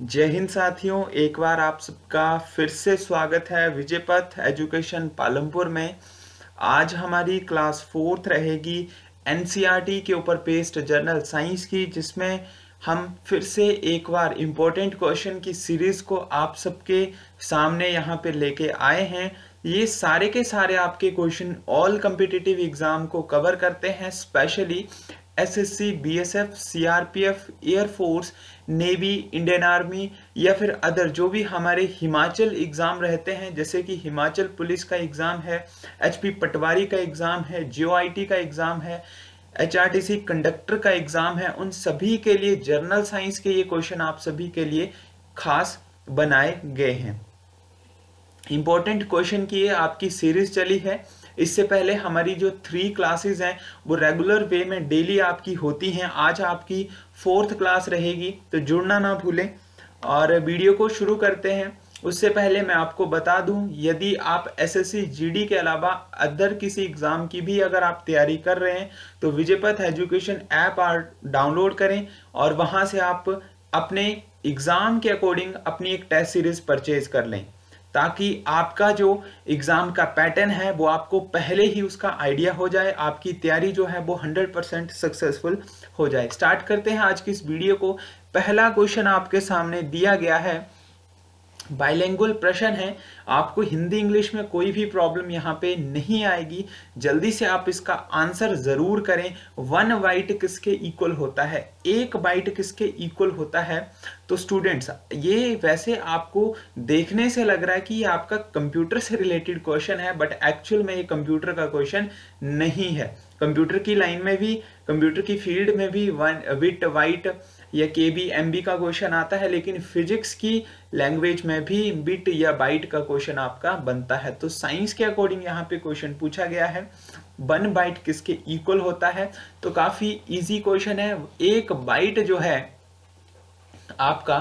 जय हिंद साथियों, एक बार आप सबका फिर से स्वागत है विजय पथ एजुकेशन पालमपुर में। आज हमारी क्लास फोर्थ रहेगी एनसीईआरटी के ऊपर पेस्ट जर्नल साइंस की, जिसमें हम फिर से एक बार इम्पोर्टेंट क्वेश्चन की सीरीज़ को आप सबके सामने यहाँ पे लेके आए हैं। ये सारे के सारे आपके क्वेश्चन ऑल कम्पिटिटिव एग्ज़ाम को कवर करते हैं specially SSC, BSF, CRPF, air force navy Indian army या फिर अदर जो भी हमारे हिमाचल एग्ज़ाम रहते हैं जैसे कि हिमाचल पुलिस का एग्ज़ाम है एचपी पटवारी का एग्ज़ाम है जियो का एग्ज़ाम है एचआरटीसी कंडक्टर का एग्ज़ाम है उन सभी के लिए जर्नल साइंस के ये क्वेश्चन आप सभी के लिए खास बनाए गए हैं। इंपॉर्टेंट क्वेश्चन की ये आपकी सीरीज़ चली है। इससे पहले हमारी जो थ्री क्लासेस हैं, वो रेगुलर वे में डेली आपकी होती हैं। आज आपकी फोर्थ क्लास रहेगी तो जुड़ना ना भूलें। और वीडियो को शुरू करते हैं। उससे पहले मैं आपको बता दूँ, यदि आप एसएससी जीडी के अलावा अदर किसी एग्ज़ाम की भी अगर आप तैयारी कर रहे हैं तो विजयपथ एजुकेशन ऐप डाउनलोड करें और वहाँ से आप अपने एग्ज़ाम के अकॉर्डिंग अपनी एक टेस्ट सीरीज़ परचेज कर लें। ताकि आपका जो एग्ज़ाम का पैटर्न है, वो आपको पहले ही उसका आइडिया हो जाए, आपकी तैयारी जो है, वो 100 परसेंट सक्सेसफुल हो जाए। स्टार्ट करते हैं आज की इस वीडियो को। पहला क्वेश्चन आपके सामने दिया गया है बाइलेंगुअल प्रश्न है। आपको हिंदी, इंग्लिश में कोई भी प्रॉब्लम यहाँ पे नहीं आएगी। जल्दी से आप इसका आंसर ज़रूर करें। वन बाइट किसके इक्वल होता है? एक बाइट किसके इक्वल होता है? तो स्टूडेंट्स ये वैसे आपको देखने से लग रहा है कि ये आपका कंप्यूटर से रिलेटेड क्वेश्चन है बट एक्चुअल में ये कंप्यूटर का क्वेश्चन नहीं है। कंप्यूटर की लाइन में भी कंप्यूटर की फ़ील्ड में भी वन विट वाइट या के बी एम बी का क्वेश्चन आता है, लेकिन फिजिक्स की लैंग्वेज में भी बिट या बाइट का क्वेश्चन आपका बनता है। तो साइंस के अकॉर्डिंग यहाँ पे क्वेश्चन पूछा गया है वन बाइट किसके इक्वल होता है? तो काफ़ी इजी क्वेश्चन है। एक बाइट जो है, आपका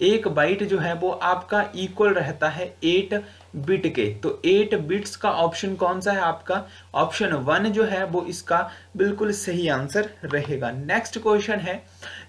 एक बाइट जो है वो आपका इक्वल रहता है एट बिट के। तो एट बिट्स का ऑप्शन कौन सा है आपका? ऑप्शन वन जो है वो इसका बिल्कुल सही आंसर रहेगा। नेक्स्ट क्वेश्चन है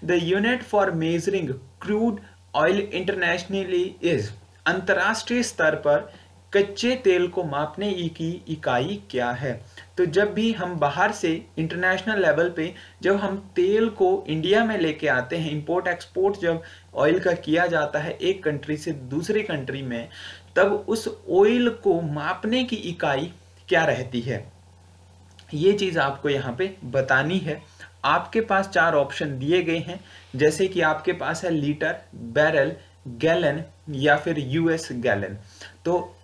the unit for measuring crude oil internationally is अंतरराष्ट्रीय स्तर पर कच्चे तेल को मापने की इकाई क्या है? तो जब भी हम बाहर से इंटरनेशनल लेवल पे जब हम तेल को इंडिया में लेके आते हैं इंपोर्ट एक्सपोर्ट जब ऑयल का किया जाता है एक कंट्री से दूसरी कंट्री में, तब उस ऑयल को मापने की इकाई क्या रहती है? ये चीज़ आपको यहाँ पे बतानी है। आपके पास चार ऑप्शन दिए गए हैं, जैसे कि आपके पास है लीटर बैरल गैलन या फिर यूएस गैलन तो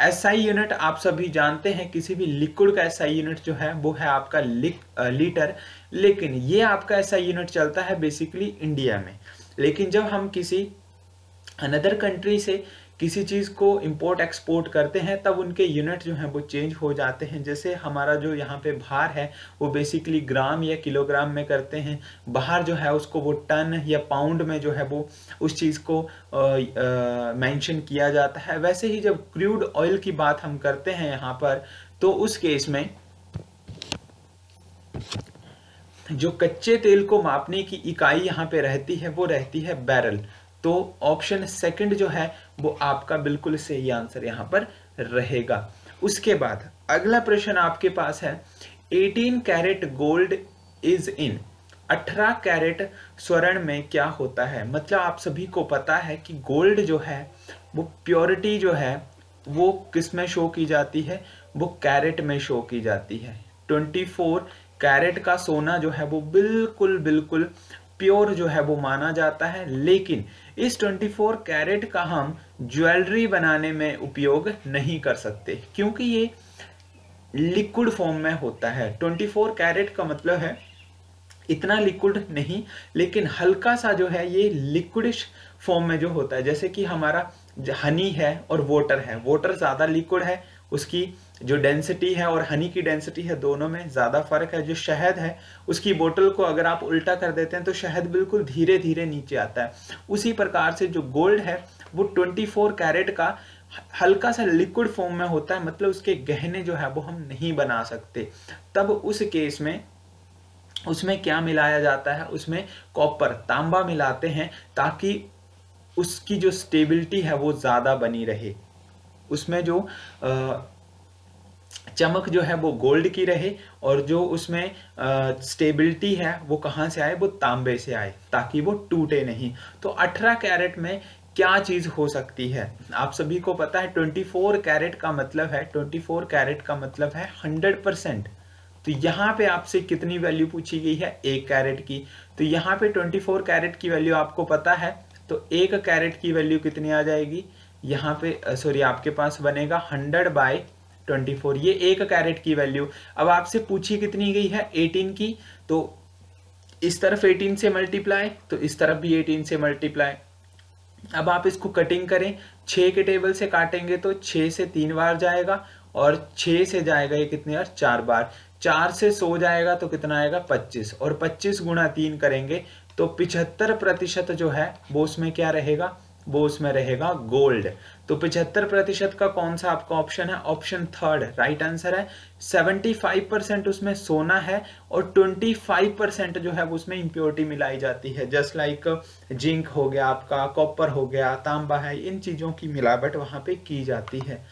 एसआई यूनिट आप सभी जानते हैं, किसी भी लिक्विड का एसआई यूनिट जो है, वो है आपका लीटर। लेकिन ये आपका एसआई यूनिट चलता है बेसिकली इंडिया में। लेकिन जब हम किसी अनदर कंट्री से किसी चीज़ को इंपोर्ट एक्सपोर्ट करते हैं, तब उनके यूनिट जो हैं वो चेंज हो जाते हैं। जैसे हमारा जो यहाँ पे भार है, वो बेसिकली ग्राम या किलोग्राम में करते हैं। बाहर जो है उसको वो टन या पाउंड में जो है वो उस चीज़ को मेंशन किया जाता है। वैसे ही जब क्रूड ऑयल की बात हम करते हैं यहाँ पर तो उस केस में जो कच्चे तेल को मापने की इकाई यहाँ पे रहती है, वो रहती है बैरल। तो ऑप्शन सेकंड जो है, वो आपका बिल्कुल सही आंसर यहाँ पर रहेगा। उसके बाद अगला प्रश्न आपके पास है 18 carat gold is in? 18 carat स्वर्ण में क्या होता है? मतलब आप सभी को पता है कि गोल्ड जो है, वो प्योरिटी जो है, वो किसमें शो की जाती है? वो कैरेट में शो की जाती है। 24 कैरेट का सोना जो है वो बिल्कुल बिल्कुल प्योर जो है वो माना जाता है। लेकिन इस 24 कैरेट का हम ज्वेलरी बनाने में उपयोग नहीं कर सकते, क्योंकि ये लिक्विड फॉर्म में होता है। 24 कैरेट का मतलब है इतना लिक्विड नहीं, लेकिन हल्का सा जो है ये लिक्विडिश फॉर्म में जो होता है, जैसे कि हमारा हनी है और वोटर है। वोटर ज़्यादा लिक्विड है, उसकी जो डेंसिटी है और हनी की डेंसिटी है, दोनों में ज़्यादा फ़र्क है। जो शहद है, उसकी बोतल को अगर आप उल्टा कर देते हैं तो शहद बिल्कुल धीरे धीरे नीचे आता है। उसी प्रकार से जो गोल्ड है, वो 24 कैरेट का हल्का सा लिक्विड फॉर्म में होता है मतलब उसके गहने जो है, वो हम नहीं बना सकते। तब उस केस में, उसमें क्या मिलाया जाता है? उसमें कॉपर तांबा मिलाते हैं, ताकि उसकी जो स्टेबिलिटी है, वो ज़्यादा बनी रहे। उसमें जो चमक जो है वो गोल्ड की रहे और जो उसमें स्टेबिलिटी है, वो कहाँ से आए? वो तांबे से आए, ताकि वो टूटे नहीं। तो 18 कैरेट में क्या चीज़ हो सकती है? आप सभी को पता है 24 कैरेट का मतलब है 24 कैरेट का मतलब है 100 परसेंट। तो यहाँ पे आपसे कितनी वैल्यू पूछी गई है? एक कैरेट की। तो यहाँ पे 24 कैरेट की वैल्यू आपको पता है तो एक कैरेट की वैल्यू कितनी आ जाएगी? यहाँ पे सॉरी आपके पास बनेगा हंड्रेड बाय ट्वेंटी फोर, ये एक कैरेट की वैल्यू अब आपसे पूछी कितनी गई है? एटीन की। तो इस तरफ़ एटीन से मल्टीप्लाई तो इस तरफ़ भी एटीन से मल्टीप्लाई अब आप इसको कटिंग करें छः के टेबल से काटेंगे तो छः से तीन बार जाएगा, और छः से जाएगा ये कितनी बार? चार बार। चार से सो जाएगा तो कितना आएगा? पच्चीस। और पच्चीस गुणा तीन करेंगे तो पिछहत्तर प्रतिशत जो है, वो उसमें क्या रहेगा? वो उसमें रहेगा गोल्ड तो पिछहत्तर प्रतिशत का कौन सा आपका ऑप्शन है? ऑप्शन थर्ड राइट आंसर है। सेवेंटी फाइव परसेंट उसमें सोना है और ट्वेंटी फाइव परसेंट जो है उसमें इम्प्योरिटी मिलाई जाती है। जस्ट लाइक जिंक हो गया आपका कॉपर हो गया, तांबा है, इन चीज़ों की मिलावट वहाँ पे की जाती है।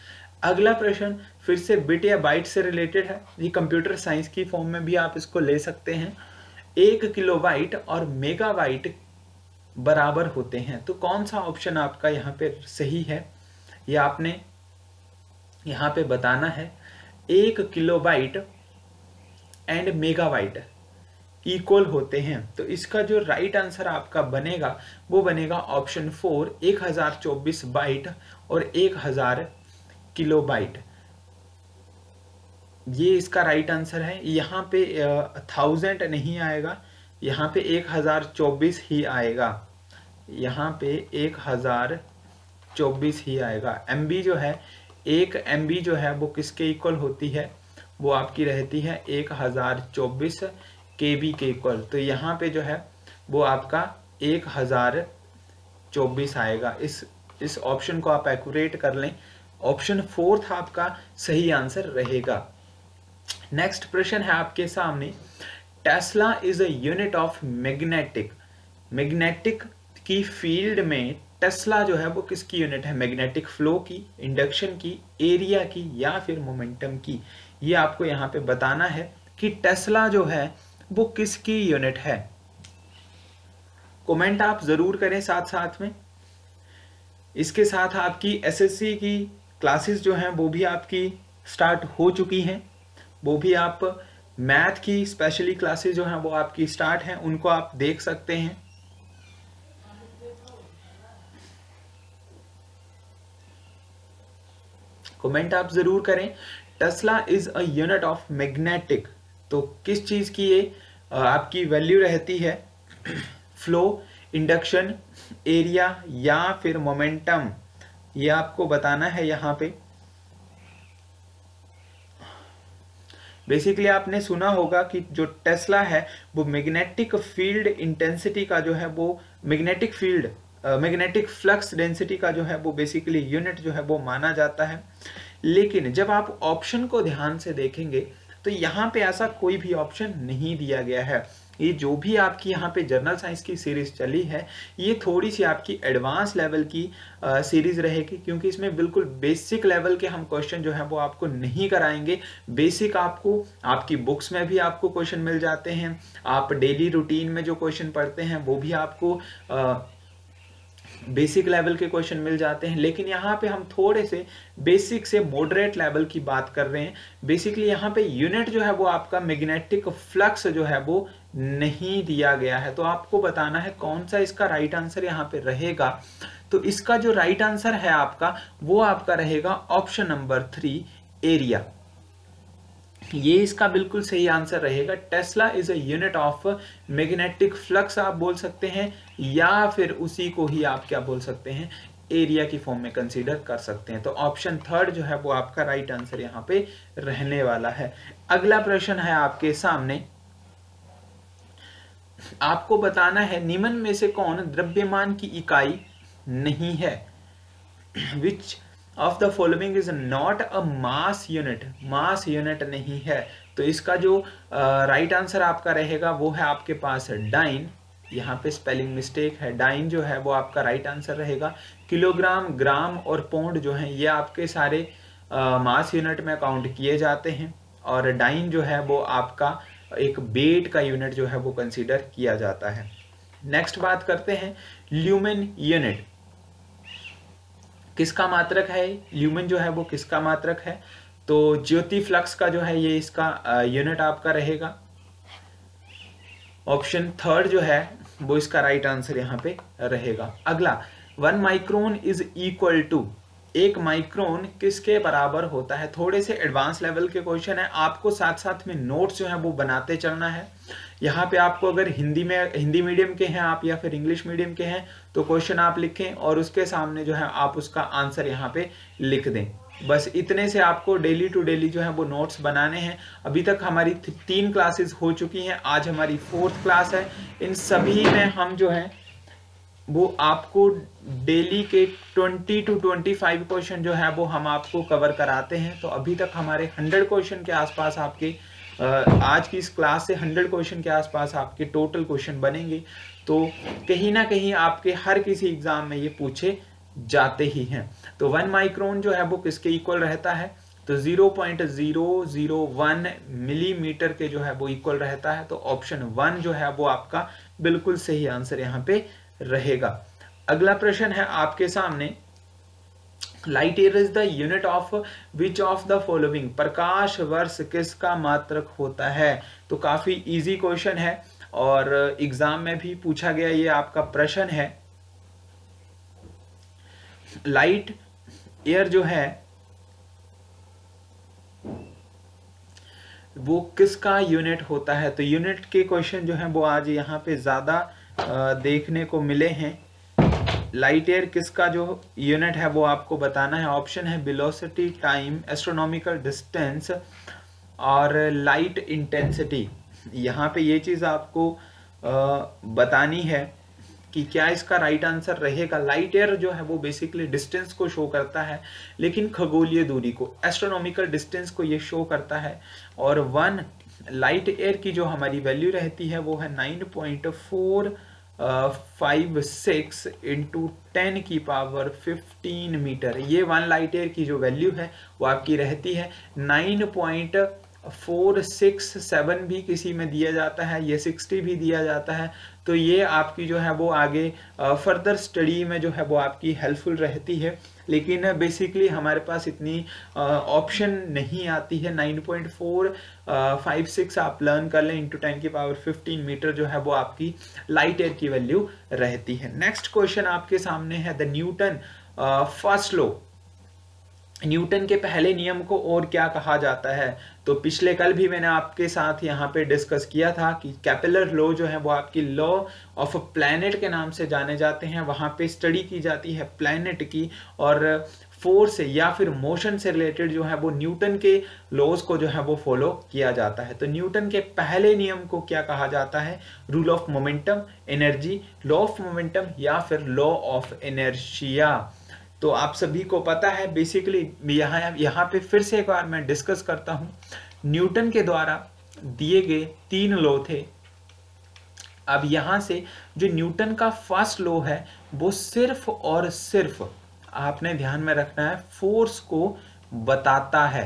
अगला प्रश्न फिर से बिट या बाइट से रिलेटेड है। ये कंप्यूटर साइंस की फॉर्म में भी आप इसको ले सकते हैं। एक किलो बाइट और मेगा बाइट बराबर होते हैं। तो कौन सा ऑप्शन आपका यहाँ पे सही है? ये आपने यहाँ पे बताना है। एक kilobyte and megabyte equal होते हैं। तो इसका जो राइट आंसर आपका बनेगा, वो बनेगा ऑप्शन फोर एक हज़ार चौबीस बाइट और एक हज़ार किलो बाइट ये इसका राइट आंसर है। यहाँ पे थाउज़ेंड नहीं आएगा। यहाँ पे एक हज़ार चौबीस ही आएगा। यहाँ पे एक हज़ार चौबीस ही आएगा। एमबी जो है, एक MB जो है, वो किसके इक्वल होती है? वो आपकी रहती है एक हज़ार चौबीस के बी के इक्वल तो यहाँ पे जो है, वो आपका एक हज़ार चौबीस आएगा। इस इस ऑप्शन को आप एक्यूरेट कर लें। ऑप्शन फोर्थ आपका सही आंसर रहेगा। नेक्स्ट प्रश्न है आपके सामने। Tesla is a unit of magnetic magnetic की फ़ील्ड में टेस्ला जो है, वो किसकी यूनिट है? मैग्नेटिक फ्लो की इंडक्शन की एरिया की, या फिर मोमेंटम की। ये आपको यहाँ पे बताना है कि टेस्ला जो है, वो किसकी यूनिट है। कमेंट आप ज़रूर करें साथ साथ में। इसके साथ आपकी एसएससी की क्लासेस जो हैं, वो भी आपकी स्टार्ट हो चुकी हैं। वो भी आप मैथ की स्पेशली क्लासेस जो हैं वो आपकी स्टार्ट हैं, उनको आप देख सकते हैं। कमेंट आप ज़रूर करें। Tesla is a unit of magnetic तो किस चीज़ की ये आपकी वैल्यू रहती है? फ्लो इंडक्शन एरिया या फिर मोमेंटम ये आपको बताना है यहाँ पे। बेसिकली आपने सुना होगा कि जो टेस्ला है, वो मैग्नेटिक फ़ील्ड इंटेंसिटी का जो है, वो magnetic field magnetic flux density का जो है, वो बेसिकली यूनिट जो है, वो माना जाता है। लेकिन जब आप ऑप्शन को ध्यान से देखेंगे तो यहाँ पे ऐसा कोई भी ऑप्शन नहीं दिया गया है। ये जो भी आपकी यहाँ पे जर्नल साइंस की सीरीज़ चली है ये थोड़ी सी आपकी एडवांस लेवल की आ, सीरीज़ रहेगी क्योंकि इसमें बिल्कुल बेसिक लेवल के हम क्वेश्चन जो है वो आपको नहीं कराएँगे। बेसिक आपको आपकी बुक्स में भी आपको क्वेश्चन मिल जाते हैं। आप डेली रूटीन में जो क्वेश्चन पढ़ते हैं वो भी आपको आ, बेसिक लेवल के क्वेश्चन मिल जाते हैं। लेकिन यहाँ पे हम थोड़े से बेसिक से मॉडरेट लेवल की बात कर रहे हैं। बेसिकली यहाँ पे यूनिट जो है वो आपका मैग्नेटिक फ्लक्स जो है वो नहीं दिया गया है। तो आपको बताना है कौन सा इसका राइट आंसर यहाँ पे रहेगा। तो इसका जो राइट आंसर है आपका, वो आपका रहेगा ऑप्शन नंबर थ्री एरिया ये इसका बिल्कुल सही आंसर रहेगा। Tesla is a unit of magnetic flux आप बोल सकते हैं। या फिर उसी को ही आप क्या बोल सकते हैं एरिया की फॉर्म में कंसीडर कर सकते हैं। तो ऑप्शन थर्ड जो है वो आपका राइट आंसर यहाँ पे रहने वाला है। अगला प्रश्न है आपके सामने। आपको बताना है निम्न में से कौन द्रव्यमान की इकाई नहीं है? Which of the following is not a mass unit mass unit नहीं है। तो इसका जो राइट uh, आंसर right आपका रहेगा वो है आपके पास डाइन यहाँ पे स्पेलिंग मिस्टेक है डाइन जो है वो आपका राइट आंसर रहेगा। किलोग्राम, ग्राम और पौंड जो है, ये आपके सारे मास यूनिट में काउंट किए जाते हैं और डाइन जो है वो आपका एक बेट का यूनिट जो है वो कंसीडर किया जाता है। नेक्स्ट बात करते हैं ल्यूमेन यूनिट किसका मात्रक है? ल्यूमेन जो है वो किसका मात्रक है? तो ज्योति फ्लक्स का जो है ये इसका यूनिट आपका रहेगा। ऑप्शन थर्ड जो है वो इसका राइट आंसर यहाँ पे रहेगा। अगला one micron is equal to एक माइक्रोन किसके बराबर होता है? थोड़े से एडवांस लेवल के क्वेश्चन है। आपको साथ साथ में नोट्स जो है वो बनाते चलना है। यहाँ पे आपको अगर हिंदी में, हिंदी मीडियम के हैं आप या फिर इंग्लिश मीडियम के हैं तो क्वेश्चन आप लिखें और उसके सामने जो है आप उसका आंसर यहाँ पे लिख दें। बस इतने से आपको डेली टू डेली जो है वो नोट्स बनाने हैं। अभी तक हमारी तीन क्लासेस हो चुकी हैं। आज हमारी फोर्थ क्लास है। इन सभी में हम जो है, वो आपको डेली के 20 टू 25 क्वेश्चन जो है, वो हम आपको कवर कराते हैं। तो अभी तक हमारे 100 क्वेश्चन के आसपास आपके आज की इस क्लास से 100 क्वेश्चन के आसपास आपके टोटल क्वेश्चन बनेंगे। तो कहीं ना कहीं आपके हर किसी एग्ज़ाम में ये पूछे जाते ही हैं। तो वन माइक्रोन जो है वो किसके इक्वल रहता है। तो 0.001 मिलीमीटर के जो है, वो इक्वल रहता है। तो ऑप्शन वन जो है, वो आपका बिल्कुल सही आंसर यहाँ पे रहेगा। अगला प्रश्न है आपके सामने। Light year is the unit of which of the following प्रकाश वर्ष किसका मात्रक होता है? तो काफ़ी इजी क्वेश्चन है। और एग्ज़ाम में भी पूछा गया ये आपका प्रश्न है। लाइट एयर जो है, वो किसका यूनिट होता है? तो यूनिट के क्वेश्चन जो है, वो आज यहाँ पे ज़्यादा देखने को मिले हैं। लाइट एयर किसका जो यूनिट है, वो आपको बताना है। ऑप्शन है वेलोसिटी, टाइम, एस्ट्रोनॉमिकल डिस्टेंस और लाइट इंटेंसिटी। यहाँ पे ये चीज़ आपको बतानी है। कि क्या इसका राइट आंसर रहेगा? लाइट एयर जो है वो बेसिकली डिस्टेंस को शो करता है, लेकिन खगोलीय दूरी को एस्ट्रोनॉमिकल डिस्टेंस को ये शो करता है। और वन लाइट एयर की जो हमारी वैल्यू रहती है वो है nine point four five six into ten की पावर फिफ्टीन मीटर ये वन लाइट एयर की जो वैल्यू है वो आपकी रहती है nine point four, six, seven भी किसी में दिया जाता है, ये सिक्सटी भी दिया जाता है तो ये आपकी जो है वो आगे फर्दर स्टडी में जो है वो आपकी हेल्पफुल रहती है, लेकिन बेसिकली हमारे पास इतनी ऑप्शन नहीं आती है 9.456 आप लर्न कर लें इंटू टेन की पावर 15 मीटर जो है वो आपकी लाइट एयर की वैल्यू रहती है। नेक्स्ट क्वेश्चन आपके सामने है the Newton first law Newton के पहले नियम को और क्या कहा जाता है? तो पिछले कल भी मैंने आपके साथ यहाँ पे डिस्कस किया था कि कैपिलर लॉ जो है वो आपकी लॉ ऑफ़ प्लैनेट के नाम से जाने जाते हैं। वहाँ पे स्टडी की जाती है प्लैनेट की और फोर्स या फिर मोशन से रिलेटेड जो है वो न्यूटन के लॉज को जो है वो फॉलो किया जाता है। तो न्यूटन के पहले नियम को क्या कहा जाता है? Rule of momentum energy law of momentum या फिर लॉ ऑफ़ एनर्जिया तो आप सभी को पता है बेसिकली यहाँ यहाँ पे फिर से एक बार मैं डिस्कस करता हूँ। न्यूटन के द्वारा दिए गए तीन लॉ थे। अब यहाँ से जो न्यूटन का फ़र्स्ट लॉ है, वो सिर्फ़ और सिर्फ़, आपने ध्यान में रखना है फोर्स को बताता है।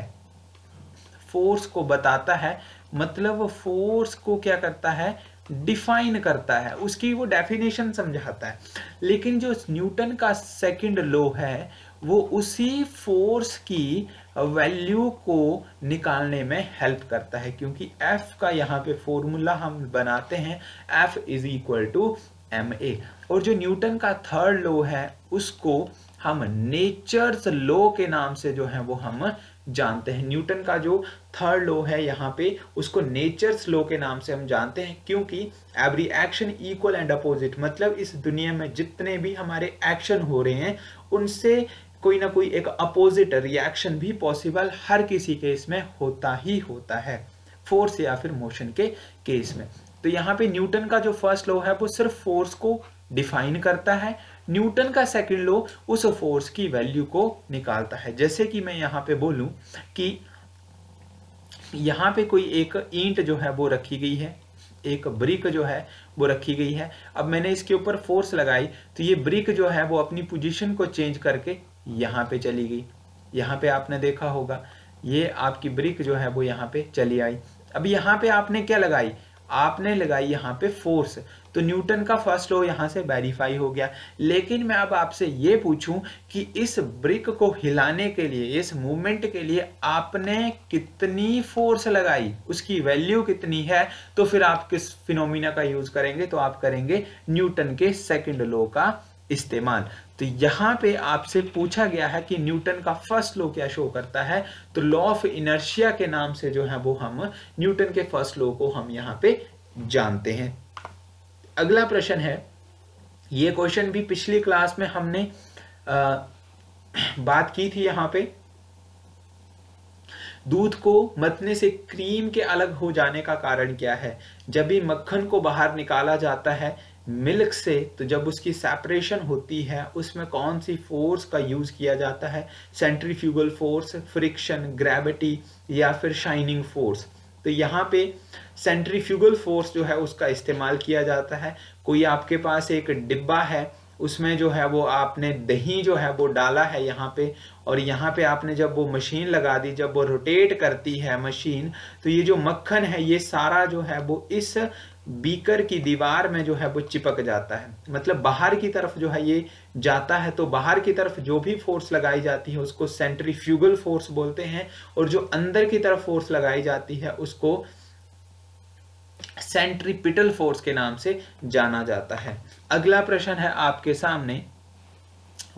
फोर्स को बताता है मतलब फोर्स को क्या करता है? डिफाइन करता है, उसकी वो डेफिनेशन समझाता है। लेकिन जो न्यूटन का सेकंड लॉ है, वो उसी फोर्स की वैल्यू को निकालने में हेल्प करता है, क्योंकि एफ़ का यहाँ पे फॉर्मूला हम बनाते हैं F is equal to M A और जो न्यूटन का थर्ड लॉ है, उसको हम नेचर्स लॉ के नाम से जो है, वो हम जानते हैं। न्यूटन का जो थर्ड लॉ है यहाँ पे, उसको नेचर्स लॉ के नाम से हम जानते हैं, क्योंकि every action equal and opposite मतलब इस दुनिया में जितने भी हमारे एक्शन हो रहे हैं, उनसे कोई ना कोई एक अपोजिट रिएक्शन भी पॉसिबल हर किसी केस में होता ही होता है फोर्स या फिर मोशन के केस में। तो यहाँ पे न्यूटन का जो फ़र्स्ट लॉ है, वो सिर्फ़ फोर्स को डिफाइन करता है, न्यूटन का सेकंड लॉ उस फोर्स की वैल्यू को निकालता है। जैसे कि मैं यहाँ पे बोलूँ कि यहाँ पे कोई एक ईंट जो है वो रखी गई है, एक ब्रिक जो है वो रखी गई है। अब मैंने इसके ऊपर फोर्स लगाई तो ये ब्रिक जो है वो अपनी पोजीशन को चेंज करके यहाँ पे चली गई। यहाँ पे आपने देखा होगा, ये आपकी ब्रिक जो है वो यहाँ पे चली आई। अब यहाँ पे आपने क्या लगाई? आपने लगाई यहाँ पे फोर्स तो न्यूटन का फ़र्स्ट लॉ यहाँ से वेरीफाई हो गया। लेकिन मैं अब आपसे ये पूछूँ कि इस ब्रिक को हिलाने के लिए, इस मूवमेंट के लिए आपने कितनी फोर्स लगाई? उसकी वैल्यू कितनी है? तो फिर आप किस फिनोमिना का यूज़ करेंगे? तो आप करेंगे न्यूटन के सेकंड लॉ का इस्तेमाल। तो यहाँ पे आपसे पूछा गया है कि न्यूटन का फ़र्स्ट लॉ क्या शो करता है? तो लॉ ऑफ़ इनर्शिया के नाम से जो है वो हम न्यूटन के फ़र्स्ट लॉ को हम यहाँ पे जानते हैं। अगला प्रश्न है ये क्वेश्चन भी पिछली क्लास में हमने आ, बात की थी यहाँ पे। दूध को मतने से क्रीम के अलग हो जाने का कारण क्या है? जब भी मक्खन को बाहर निकाला जाता है मिल्क से तो जब उसकी सेपरेशन होती है, उसमें कौन सी फोर्स का यूज़ किया जाता है? सेंट्रीफ्यूगल फोर्स फ्रिक्शन ग्रेविटी या फिर शाइनिंग फोर्स तो यहाँ पे सेंट्रीफ्यूगल फोर्स जो है उसका इस्तेमाल किया जाता है। कोई आपके पास एक डिब्बा है, उसमें जो है वो आपने दही जो है वो डाला है यहाँ पे, और यहाँ पे आपने जब वो मशीन लगा दी, जब वो रोटेट करती है मशीन तो ये जो मक्खन है, ये सारा जो है वो इस बीकर की दीवार में जो है वो चिपक जाता है। मतलब बाहर की तरफ़ जो है ये जाता है तो बाहर की तरफ़ जो भी फोर्स लगाई जाती है, उसको सेंट्रीफ्यूगल फोर्स बोलते हैं, और जो अंदर की तरफ़ फोर्स लगाई जाती है, उसको सेंट्रीपिटल फोर्स के नाम से जाना जाता है। अगला प्रश्न है आपके सामने।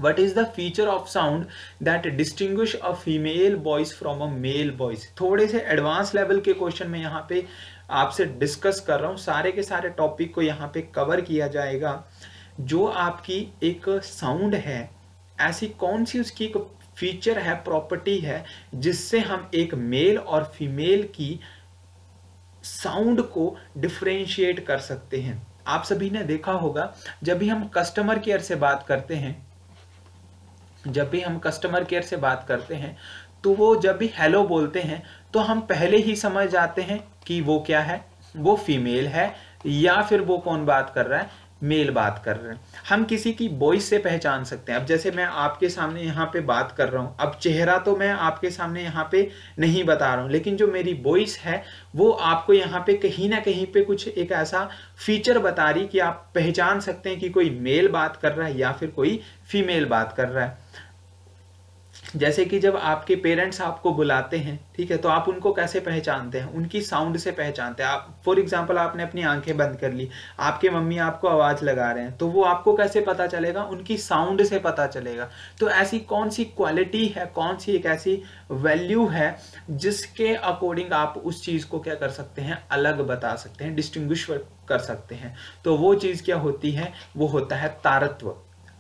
What is the feature of sound that distinguish a female voice from a male voice थोड़े से एडवांस लेवल के क्वेश्चन में यहाँ पे आपसे डिस्कस कर रहा हूँ। सारे के सारे टॉपिक को यहाँ पे कवर किया जाएगा। जो आपकी एक साउंड है, ऐसी कौन सी उसकी एक फीचर है प्रॉपर्टी है, जिससे हम एक मेल और फीमेल की साउंड को डिफ्रेंशिएट कर सकते हैं। आप सभी ने देखा होगा, जब भी हम कस्टमर केयर से बात करते हैं, जब भी हम कस्टमर केयर से बात करते हैं तो वो जब भी हेलो बोलते हैं तो हम पहले ही समझ जाते हैं कि वो क्या है, वो फीमेल है, या फिर वो कौन बात कर रहा है मेल बात कर रहे हैं। हम किसी की वॉइस से पहचान सकते हैं। अब जैसे मैं आपके सामने यहाँ पे बात कर रहा हूँ, अब चेहरा तो मैं आपके सामने यहाँ पे नहीं बता रहा हूँ, लेकिन जो मेरी वॉइस है, वो आपको यहाँ पे कहीं ना कहीं पे कुछ एक ऐसा फीचर बता रही कि आप पहचान सकते हैं कि कोई मेल बात कर रहा है या फिर कोई फीमेल बात कर रहा है। जैसे कि जब आपके पेरेंट्स आपको बुलाते हैं, ठीक है तो आप उनको कैसे पहचानते हैं? उनकी साउंड से पहचानते हैं। आप, फॉर एग्जांपल, आपने अपनी आँखें बंद कर ली, आपके मम्मी आपको आवाज़ लगा रहे हैं तो वो आपको कैसे पता चलेगा? उनकी साउंड से पता चलेगा। तो ऐसी कौन सी क्वालिटी है, कौन सी एक ऐसी वैल्यू है, जिसके अकॉर्डिंग आप उस चीज़ को क्या कर सकते हैं? अलग बता सकते हैं, डिस्टिंग्विश कर सकते हैं। तो वो चीज़ क्या होती है? वो होता है तारत्व।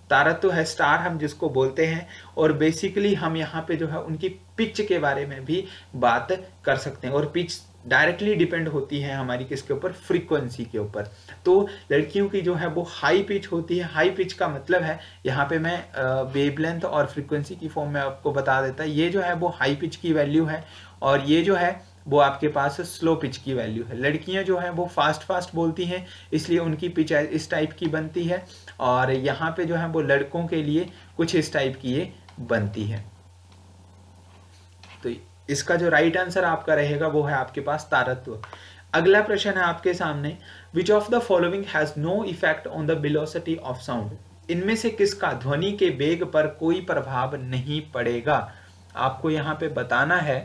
तारत्व है स्टार हम जिसको बोलते हैं, और बेसिकली हम यहाँ पे जो है उनकी पिच के बारे में भी बात कर सकते हैं, और पिच डायरेक्टली डिपेंड होती है हमारी किसके ऊपर? फ्रीक्वेंसी के ऊपर। तो लड़कियों की जो है वो हाई पिच होती है। हाई पिच का मतलब है, यहाँ पे मैं वेवलेंथ और फ्रीक्वेंसी की फॉर्म में आपको बता देता ये जो है वो हाई पिच की वैल्यू है, और ये जो है वो आपके पास स्लो पिच की वैल्यू है। लड़कियाँ जो है वो फास्ट फास्ट बोलती हैं, इसलिए उनकी पिच इस टाइप की बनती है। और यहाँ पे जो है वो लड़कों के लिए कुछ इस टाइप की ये बनती है। तो इसका जो राइट आंसर आपका रहेगा वो है आपके पास तारत्व। अगला प्रश्न है आपके सामने which of the following has no effect on the velocity of sound इनमें से किसका ध्वनि के वेग पर कोई प्रभाव नहीं पड़ेगा? आपको यहाँ पे बताना है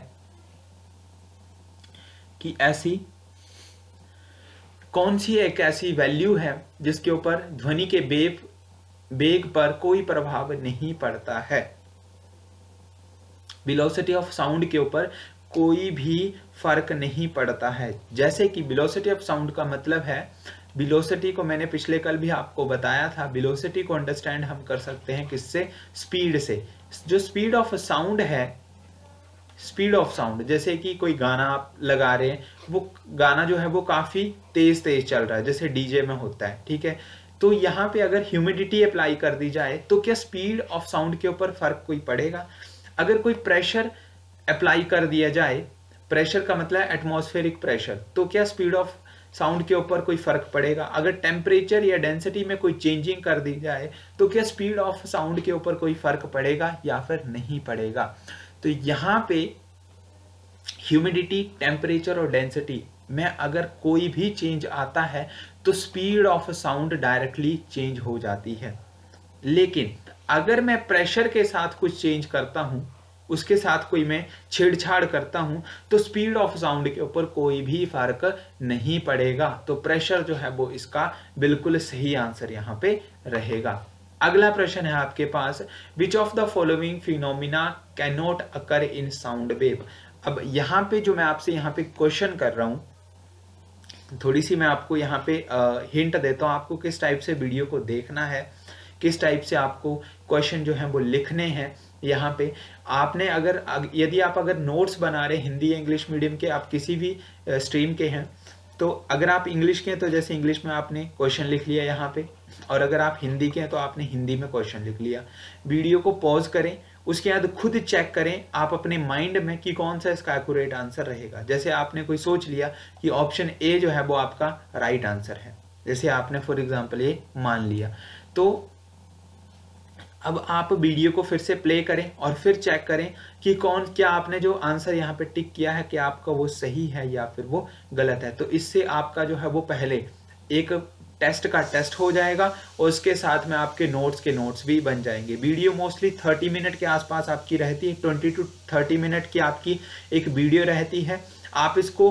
कि ऐसी कौन सी एक ऐसी वैल्यू है जिसके ऊपर ध्वनि के बेग बेग पर कोई प्रभाव नहीं पड़ता है? बिलोसिटी ऑफ़ साउंड के ऊपर कोई भी फ़र्क नहीं पड़ता है। जैसे कि बिलोसिटी ऑफ़ साउंड का मतलब है बिलोसिटी को मैंने पिछले कल भी आपको बताया था। बिलोसिटी को अंडरस्टैंड हम कर सकते हैं किससे? स्पीड से। जो स्पीड ऑफ़ साउंड है स्पीड ऑफ़ साउंड, जैसे कि कोई गाना आप लगा रहे हैं, वो गाना जो है वो काफ़ी तेज तेज चल रहा है, जैसे डीजे में होता है, ठीक है? तो यहाँ पे अगर ह्यूमिडिटी अप्लाई कर दी जाए तो क्या स्पीड ऑफ़ साउंड के ऊपर फ़र्क कोई पड़ेगा? अगर कोई प्रेशर अप्लाई कर दिया जाए प्रेशर का मतलब एटमॉस्फेरिक प्रेशर तो क्या स्पीड ऑफ़ साउंड के ऊपर कोई फ़र्क पड़ेगा? अगर टेम्परेचर या डेंसिटी में कोई चेंजिंग कर दी जाए तो क्या स्पीड ऑफ़ साउंड के ऊपर कोई फ़र्क पड़ेगा या फिर नहीं पड़ेगा? तो यहाँ पे ह्यूमिडिटी टेम्परेचर और डेंसिटी में अगर कोई भी चेंज आता है तो speed of sound directly change हो जाती है। लेकिन अगर मैं प्रेशर के साथ कुछ चेंज करता हूँ, उसके साथ कोई मैं छेड़छाड़ करता हूँ तो स्पीड ऑफ़ साउंड के ऊपर कोई भी फ़र्क नहीं पड़ेगा। तो प्रेशर जो है वो इसका बिल्कुल सही आंसर यहाँ पे रहेगा। अगला प्रश्न है आपके पास which of the following phenomena can not occur in sound wave अब यहाँ पे जो मैं आपसे यहाँ पे क्वेश्चन कर रहा हूँ, थोड़ी सी मैं आपको यहाँ पे हिंट देता हूँ आपको किस टाइप से वीडियो को देखना है, किस टाइप से आपको क्वेश्चन जो है वो लिखने हैं यहाँ पे। आपने अगर यदि आप अगर नोट्स बना रहे हिंदी इंग्लिश मीडियम के, आप किसी भी स्ट्रीम के हैं तो अगर आप इंग्लिश के हैं तो जैसे इंग्लिश में आपने क्वेश्चन लिख लिया यहाँ पे, और अगर आप हिंदी के हैं तो आपने हिंदी में क्वेश्चन लिख लिया। वीडियो को पॉज करें, उसके बाद खुद चेक करें आप अपने माइंड में कि कौन सा इसका एक्यूरेट आंसर रहेगा। जैसे आपने कोई सोच लिया कि ऑप्शन ए जो है, वो आपका राइट right आंसर है। जैसे आपने फॉर एग्ज़ाम्पल ये मान लिया। तो अब आप वीडियो को फिर से प्ले करें और फिर चेक करें कि कौन क्या आपने जो आंसर यहाँ पे टिक किया है कि आपका वो सही है या फिर वो गलत है। तो इससे आपका जो है वो पहले एक टेस्ट का टेस्ट हो जाएगा और उसके साथ में आपके नोट्स के नोट्स भी बन जाएँगे। वीडियो मोस्टली 30 मिनट के आसपास आपकी रहती है 20 टू 30 मिनट की आपकी एक वीडियो रहती है। आप इसको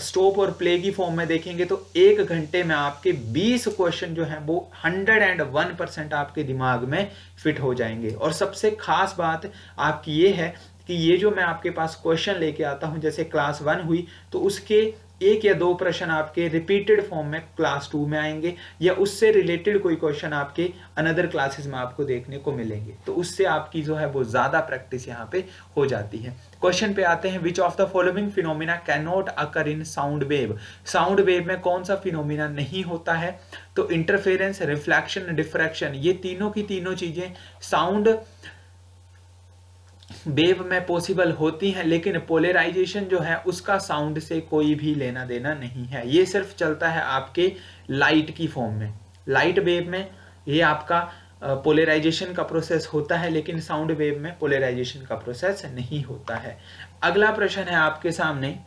स्टॉप और प्ले की फॉर्म में देखेंगे तो एक घंटे में आपके 20 क्वेश्चन जो हैं वो 101 परसेंट आपके दिमाग में फिट हो जाएँगे। और सबसे खास बात आपकी ये है कि ये जो मैं आपके पास क्वेश्चन लेके आता हूँ, जैसे क्लास वन हुई तो उसके एक या दो प्रश्न आपके रिपीटेड फॉर्म में क्लास टू में आएँगे, या उससे रिलेटेड कोई क्वेश्चन आपके अनदर क्लासेस में आपको देखने को मिलेंगे। तो उससे आपकी जो है वो ज़्यादा प्रैक्टिस यहाँ पे हो जाती है। क्वेश्चन पे आते हैं which of the following phenomena can not occur in sound wave sound wave में कौन सा फिनोमिना नहीं होता है? तो इंटरफेरेंस रिफ्लेक्शन डिफ्रैक्शन ये तीनों की तीनों चीज़ें साउंड वेव में पॉसिबल होती हैं लेकिन पोलराइजेशन जो है उसका साउंड से कोई भी लेना देना नहीं है। ये सिर्फ़ चलता है आपके लाइट की फॉर्म में। लाइट वेव में ये आपका पोलराइजेशन का प्रोसेस होता है लेकिन साउंड वेव में पोलराइजेशन का प्रोसेस नहीं होता है। अगला प्रश्न है आपके सामने।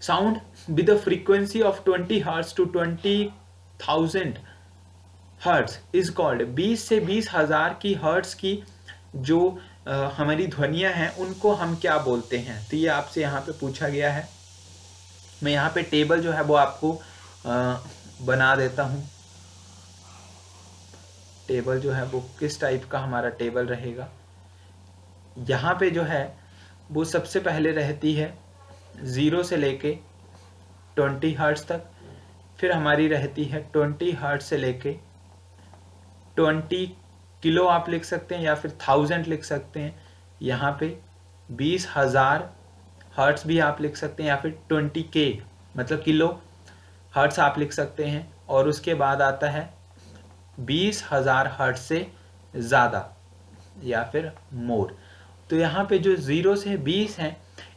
Sound with frequency of 20 hertz to 20,000 hertz is called 20 से बीस हज़ार की हर्ट्स की जो हमारी ध्वनिया हैं, उनको हम क्या बोलते हैं? तो ये आपसे यहाँ पे पूछा गया है। मैं यहाँ पे टेबल जो है, वो आपको बना देता हूँ। टेबल जो है, वो किस टाइप का हमारा टेबल रहेगा? यहाँ पे जो है, वो सबसे पहले रहती है ज़ीरो से लेके ट्वेंटी हर्ट्स तक। फिर हमारी रहती है ट्वेंटी हर्ट से लेके ट्वेंटी किलो आप लिख सकते हैं या फिर थाउज़ेंड लिख सकते हैं। यहाँ पे बीस हज़ार हर्ट्स भी आप लिख सकते हैं या फिर ट्वेंटी के मतलब किलो हर्ट्स आप लिख सकते हैं। और उसके बाद आता है बीस हज़ार हर्ट से ज़्यादा या फिर मोर तो यहाँ पे जो ज़ीरो से बीस है,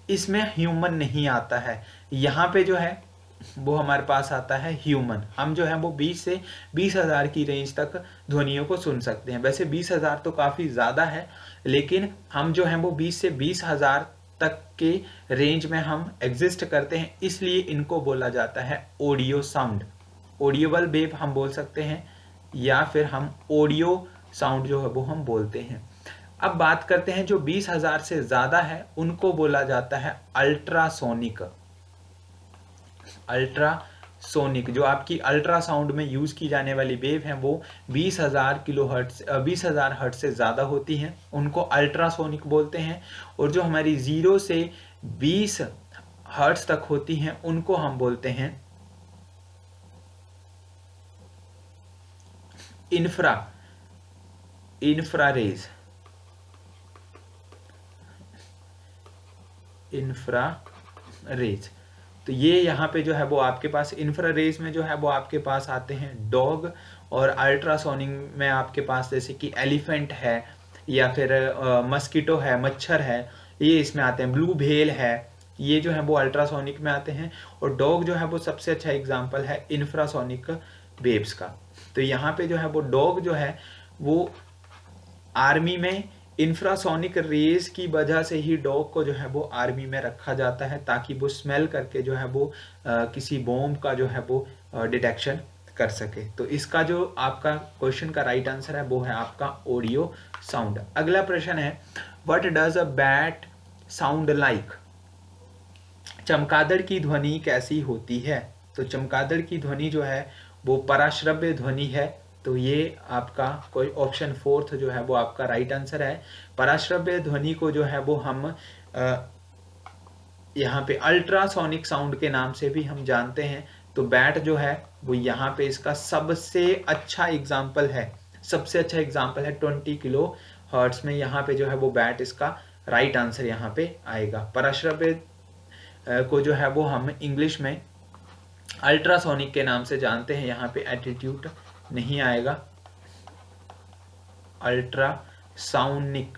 इसमें ह्यूमन नहीं आता है। यहाँ पे जो है वो हमारे पास आता है ह्यूमन हम जो है वो 20 से बीस हज़ार की रेंज तक ध्वनियों को सुन सकते हैं। वैसे बीस हज़ार तो काफ़ी ज़्यादा है, लेकिन हम जो है वो 20 से बीस हज़ार तक के रेंज में हम एग्जिस्ट करते हैं, इसलिए इनको बोला जाता है ऑडियो साउंड ऑडियोबल वेव हम बोल सकते हैं, या फिर हम ऑडियो साउंड जो है वो हम बोलते हैं। अब बात करते हैं जो बीस हज़ार से ज़्यादा है, उनको बोला जाता है अल्ट्रासोनिक अल्ट्रासोनिक, जो आपकी अल्ट्रासाउंड में यूज़ की जाने वाली वेव है, वो बीस हज़ार किलो हर्ट बीस हज़ार हर्ट से ज़्यादा होती हैं। उनको अल्ट्रासोनिक बोलते हैं और जो हमारी ज़ीरो से बीस हर्ट्स तक होती हैं, उनको हम बोलते हैं इंफ्रा इंफ्रारेज इंफ्रा रेज तो ये यहाँ पे जो है वो आपके पास इंफ्रारेज में जो है वो आपके पास आते हैं डॉग और अल्ट्रासोनिक में आपके पास जैसे कि एलिफेंट है या फिर मस्कीटो है, मच्छर है, ये इसमें आते हैं ब्लू भेल है, ये जो है वो अल्ट्रासोनिक में आते हैं और डॉग जो है वो सबसे अच्छा एग्ज़ाम्पल है इंफ्रासोनिक वेव्स का। तो यहाँ पे जो है वो डॉग जो है वो आर्मी में इंफ्रासोनिक रेज की वजह से ही डॉग को जो है वो आर्मी में रखा जाता है ताकि वो स्मेल करके जो है वो आ, किसी बॉम्ब का जो है वो डिटेक्शन कर सके। तो इसका जो आपका क्वेश्चन का राइट आंसर है वो है आपका ऑडियो साउंड अगला प्रश्न है what does a bat sound like चमकादड़ की ध्वनि कैसी होती है? तो चमकादड़ की ध्वनि जो है वो पराश्रव्य ध्वनि है तो ये आपका कोई ऑप्शन फोर्थ जो है वो आपका राइट आंसर है। पराश्रव्य ध्वनि को जो है वो हम यहाँ पे अल्ट्रासोनिक साउंड के नाम से भी हम जानते हैं। तो बैट जो है वो यहाँ पे इसका सबसे अच्छा एग्ज़ाम्पल है। सबसे अच्छा एग्ज़ाम्पल है ट्वेंटी किलो हर्ट्स में। यहाँ पे जो है वो बैट इसका राइट आंसर यहाँ पे आएगा। पराश्रव्य को जो है वो हम इंग्लिश में अल्ट्रासोनिक के नाम से जानते हैं। यहाँ पे एटीट्यूड नहीं आएगा। अल्ट्रासाउनिक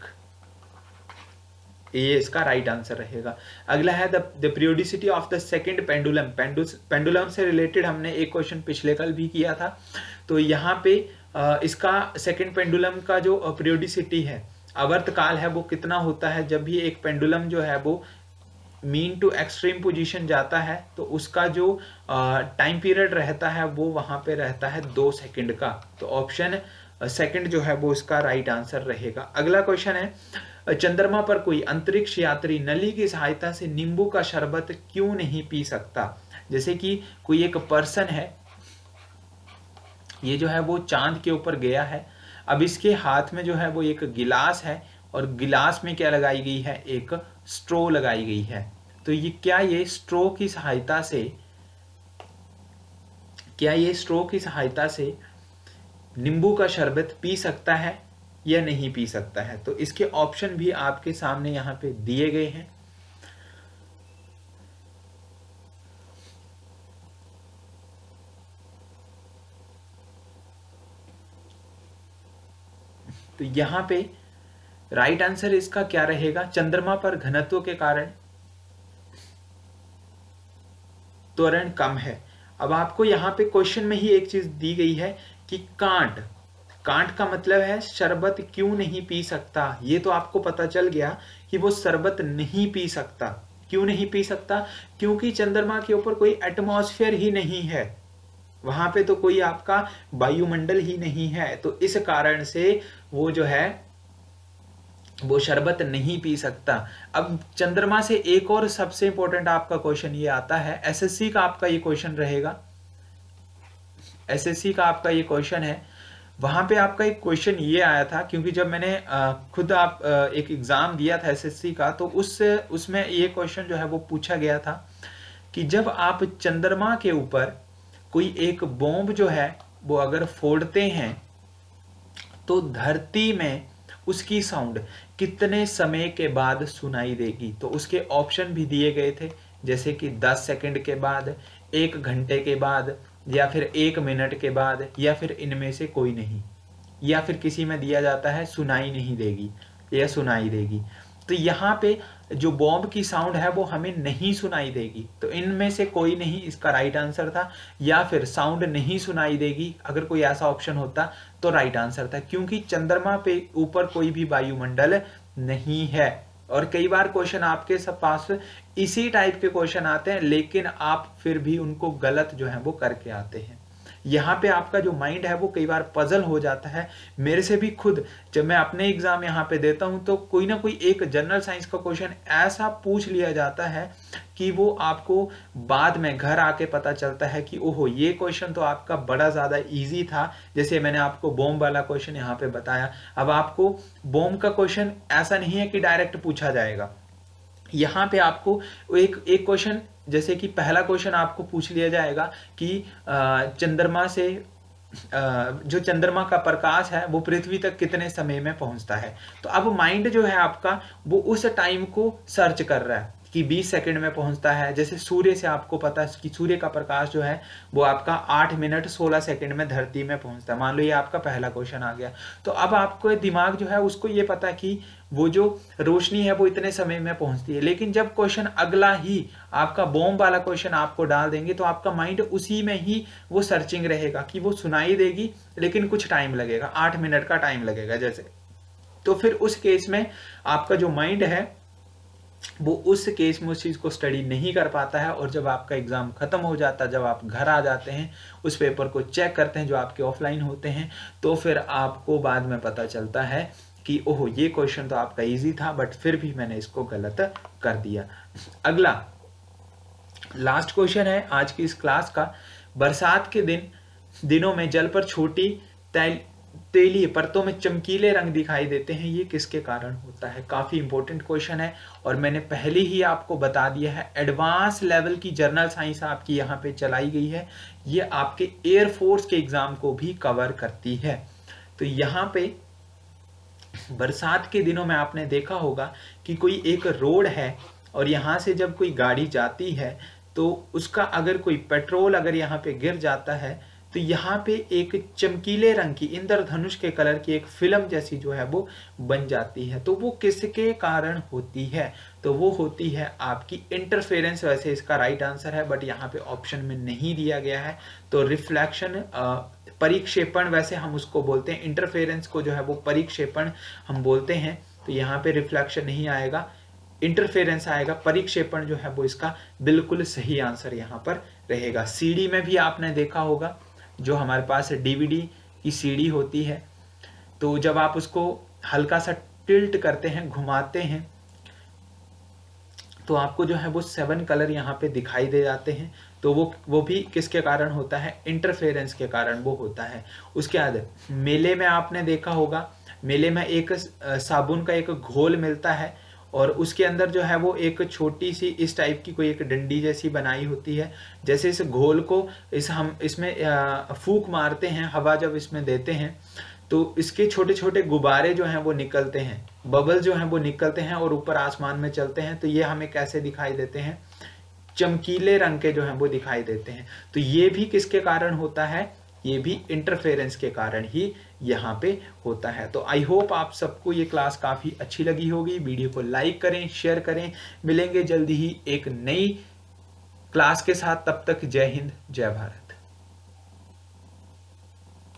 ये इसका राइट आंसर रहेगा। अगला है the periodicity of the second pendulum pendulum से रिलेटेड हमने एक क्वेश्चन पिछले कल भी किया था। तो यहाँ पे इसका सेकेंड पेंडुलम का जो पीरियोडिसिटी है अवर्त काल है वो कितना होता है? जब भी एक पेंडुलम जो है वो मीन टू एक्सट्रीम पोजीशन जाता है तो उसका जो टाइम पीरियड रहता है, वो वहाँ पे रहता है दो सेकंड का। तो ऑप्शन सेकंड जो है वो इसका राइट right आंसर रहेगा। अगला क्वेश्चन है चंद्रमा पर कोई अंतरिक्ष यात्री नली की सहायता से नींबू का शरबत क्यों नहीं पी सकता? जैसे कि कोई एक पर्सन है, ये जो है वो चाँद के ऊपर गया है। अब इसके हाथ में जो है वो एक गिलास है, और गिलास में क्या लगाई गई है? एक स्ट्रो लगाई गई है। तो ये क्या ये स्ट्रो की सहायता से, क्या ये स्ट्रो की सहायता से नींबू का शरबत पी सकता है या नहीं पी सकता है? तो इसके ऑप्शन भी आपके सामने यहाँ पे दिए गए हैं। तो यहाँ पे राइट आंसर इसका क्या रहेगा? चंद्रमा पर घनत्व के कारण त्वरण कम है। अब आपको यहाँ पे क्वेश्चन में ही एक चीज़ दी गई है कि कांट कांट का मतलब है शरबत क्यों नहीं पी सकता? ये तो आपको पता चल गया कि वो शरबत नहीं पी सकता। क्यों नहीं पी सकता? क्योंकि चंद्रमा के ऊपर कोई एटमॉस्फेयर ही नहीं है। वहाँ पे तो कोई आपका वायुमंडल ही नहीं है। तो इस कारण से वो जो है वो शरबत नहीं पी सकता। अब चंद्रमा से एक और सबसे इंपॉर्टेंट आपका क्वेश्चन ये आता है एसएससी का आपका ये क्वेश्चन रहेगा। एसएससी का आपका ये क्वेश्चन है। वहाँ पे आपका एक क्वेश्चन ये आया था, क्योंकि जब मैंने खुद आप एक एग्ज़ाम दिया था एसएससी का तो उस, उसमें ये क्वेश्चन जो है वो पूछा गया था कि जब आप चंद्रमा के ऊपर कोई एक बॉम्ब जो है, वो अगर फोड़ते हैं तो धरती में उसकी साउंड कितने समय के बाद सुनाई देगी? तो उसके ऑप्शन भी दिए गए थे, जैसे कि 10 सेकंड के बाद, एक घंटे के बाद, या फिर एक मिनट के बाद, या फिर इनमें से कोई नहीं। या फिर किसी में दिया जाता है, सुनाई नहीं देगी, या सुनाई देगी। तो यहाँ पे जो बॉम्ब की साउंड है, वो हमें नहीं सुनाई देगी। तो इनमें से कोई नहीं इसका राइट आंसर था, या फिर साउंड नहीं सुनाई देगी। अगर कोई ऐसा ऑप्शन होता तो राइट आंसर था, क्योंकि चंद्रमा पे ऊपर कोई भी वायुमंडल नहीं है। और कई बार क्वेश्चन आपके सब पास इसी टाइप के क्वेश्चन आते हैं, लेकिन आप फिर भी उनको गलत जो है, वो करके आते हैं। यहाँ पे आपका जो माइंड है वो कई बार पजल हो जाता है। मेरे से भी खुद, जब मैं अपने एग्ज़ाम यहाँ पे देता हूँ तो कोई ना कोई एक जनरल साइंस का क्वेश्चन ऐसा पूछ लिया जाता है कि वो आपको बाद में घर आके पता चलता है कि ओहो, ये क्वेश्चन तो आपका बड़ा ज़्यादा इजी था। जैसे मैंने आपको बोम वाला क्वेश्चन यहाँ पे बताया। अब आपको बोम का क्वेश्चन ऐसा नहीं है कि डायरेक्ट पूछा जाएगा। यहाँ पे आपको एक एक क्वेश्चन जैसे कि पहला क्वेश्चन आपको पूछ लिया जाएगा कि चंद्रमा से जो चंद्रमा का प्रकाश है, वो पृथ्वी तक कितने समय में पहुँचता है? तो अब माइंड जो है आपका, वो उस टाइम को सर्च कर रहा है। कि 20 सेकंड में पहुँचता है। जैसे सूर्य से आपको पता है कि सूर्य का प्रकाश जो है, वो आपका 8 मिनट 16 सेकंड में धरती में पहुँचता है। मान लो ये आपका पहला क्वेश्चन आ गया। तो अब आपको दिमाग जो है, उसको ये पता कि वो जो रोशनी है, वो इतने समय में पहुँचती है। लेकिन जब क्वेश्चन अगला ही आपका बॉम्ब वाला क्वेश्चन आपको डाल देंगे तो आपका माइंड उसी में ही वो सर्चिंग रहेगा कि वो सुनाई देगी, लेकिन कुछ टाइम लगेगा। आठ मिनट का टाइम लगेगा जैसे। तो फिर उस केस में आपका जो माइंड है वो उस केस में उस चीज़ को स्टडी नहीं कर पाता है और जब आपका एग्ज़ाम ख़त्म हो जाता है, जब आप घर आ जाते हैं, उस पेपर को चेक करते हैं जो आपके ऑफलाइन होते हैं तो फिर आपको बाद में पता चलता है कि, ओहो, ये क्वेश्चन तो आपका इजी था बट फिर भी मैंने इसको गलत कर दिया। अगला लास्ट क्वेश्चन है आज की इस क्लास का। बरसात के दिन, दिनों में जल पर छोटी तेली परतों में चमकीले रंग दिखाई देते हैं। ये किसके कारण होता है? काफ़ी इंपॉर्टेंट क्वेश्चन है और मैंने पहले ही आपको बता दिया है। एडवांस लेवल की जर्नल साइंस आपकी यहाँ पे चलाई गई है। ये आपके एयरफोर्स के एग्ज़ाम को भी कवर करती है। तो यहाँ पे बरसात के दिनों में आपने देखा होगा कि कोई एक रोड है और यहाँ से जब कोई गाड़ी जाती है तो उसका अगर कोई पेट्रोल अगर यहाँ पे गिर जाता है तो यहाँ पे एक चमकीले रंग की इंद्रधनुष के कलर की एक फ़िल्म जैसी जो है वो बन जाती है। तो वो किसके कारण होती है? तो वो होती है आपकी इंटरफेरेंस वैसे इसका राइट आंसर है बट यहाँ पे ऑप्शन में नहीं दिया गया है। तो रिफ्लेक्शन परिक्षेपण, वैसे हम उसको बोलते हैं। इंटरफेरेंस को जो है वो परिक्षेपण हम बोलते हैं। तो यहाँ पे रिफ्लेक्शन नहीं आएगा। इंटरफेरेंस आएगा, परिक्षेपण जो है वो इसका बिल्कुल सही आंसर यहाँ पर रहेगा। सीडी में भी आपने देखा होगा। जो हमारे पास डीवीडी की सीडी होती है तो जब आप उसको हल्का सा टिल्ट करते हैं, घुमाते हैं तो आपको जो है वो सेवन कलर यहाँ पे दिखाई दे जाते हैं। तो वो वो भी किसके कारण होता है? इंटरफेरेंस के कारण वो होता है। उसके बाद मेले में आपने देखा होगा, मेले में एक साबुन का एक घोल मिलता है और उसके अंदर जो है वो एक छोटी सी इस टाइप की कोई एक डंडी जैसी बनाई होती है। जैसे इस घोल को इस हम इसमें फूक मारते हैं, हवा जब इसमें देते हैं तो इसके छोटे छोटे गुब्बारे जो हैं वो निकलते हैं। बबल जो हैं वो निकलते हैं और ऊपर आसमान में चलते हैं तो ये हमें कैसे दिखाई देते हैं? चमकीले रंग के जो हैं वो दिखाई देते हैं। तो ये भी किसके कारण होता है? ये भी इंटरफेरेंस के कारण ही यहाँ पे होता है। तो आई होप आप सबको ये क्लास काफ़ी अच्छी लगी होगी। वीडियो को लाइक करें शेयर करें। मिलेंगे जल्दी ही एक नई क्लास के साथ। तब तक जय हिंद, जय भारत।